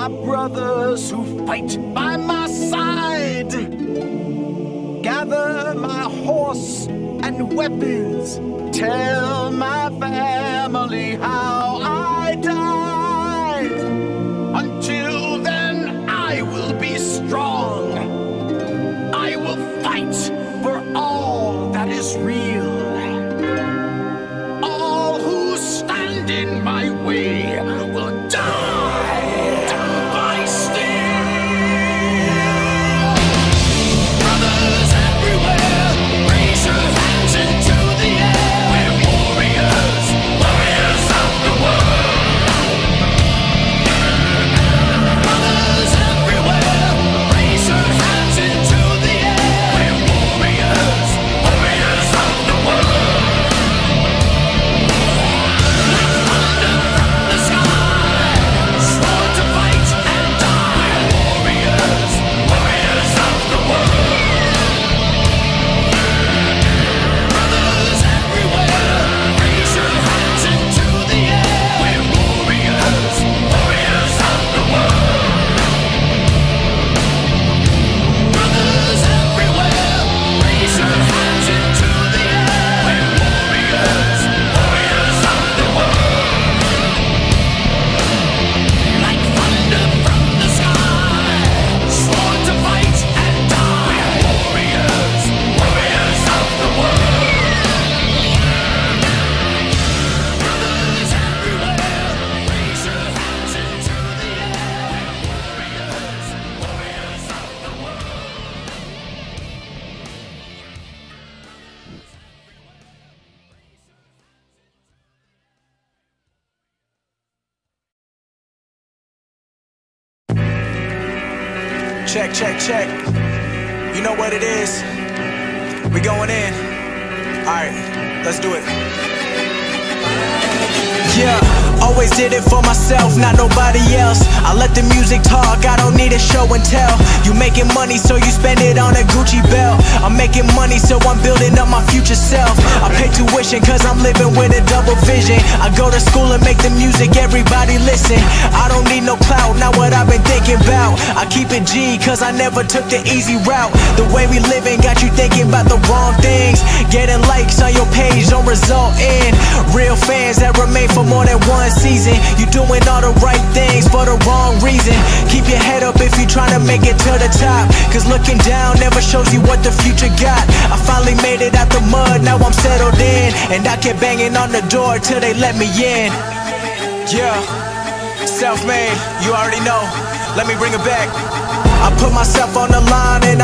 my brothers who fight by my side. Gather my horse and weapons, tell my family how Check, check, check. You know what it is. We going in. Alright, let's do it. Yeah, always did it for myself, not nobody else. I let the music talk, I don't need a show and tell. You making money, so you spend it on a Gucci belt. I'm making money, so I'm building up my future self. I pay tuition, cause I'm living with a double vision. I go to school and make the music, everybody listen. I don't need no I've been thinking about. I keep it G, cause I never took the easy route. The way we living got you thinking about the wrong things. Getting likes on your page don't result in real fans that remain for more than one season. You doing all the right things for the wrong reason. Keep your head up if you trying to make it to the top. Cause looking down never shows you what the future got. I finally made it out the mud, now I'm settled in. And I kept banging on the door till they let me in. Yeah, self made, you already know. Let me bring it back. I put myself on the line and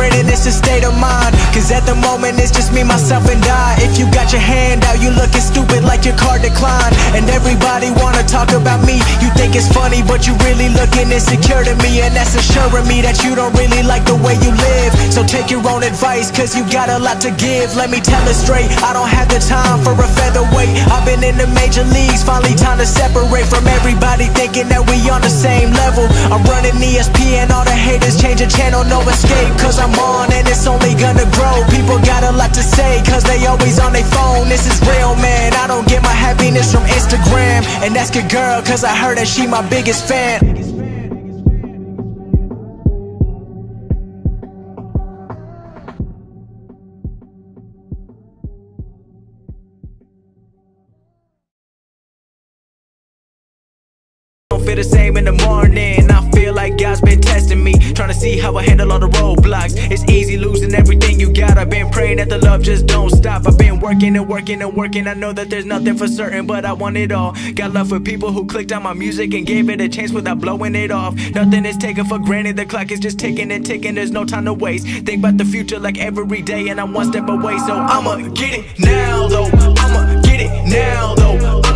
celebrating, it's a state of mind. Cause at the moment, it's just me, myself, and I. If you got your hand out, you looking stupid like your card declined. And everybody wanna talk about me. You think it's funny, but you really looking insecure to me. And that's assuring me that you don't really like the way you live. So take your own advice, cause you got a lot to give. Let me tell it straight, I don't have the time for a featherweight. I've been in the major leagues, finally time to separate from everybody thinking that we on the same level. I'm running ESPN, all the haters change the channel, no escape. Cause I'm on and it's only gonna grow. People got a lot to say, cause they always on their phone. This is real, man. I don't get my happiness from Instagram. And that's good girl, cause I heard that she my biggest fan. Don't feel the same in the morning. I feel like God's been me, trying to see how I handle all the roadblocks. It's easy losing everything you got. I've been praying that the love just don't stop. I've been working and working and working. I know that there's nothing for certain, but I want it all. Got love for people who clicked on my music and gave it a chance without blowing it off. Nothing is taken for granted. The clock is just ticking and ticking. There's no time to waste. Think about the future like every day, and I'm one step away. So I'ma get it now, though. I'ma get it now, though.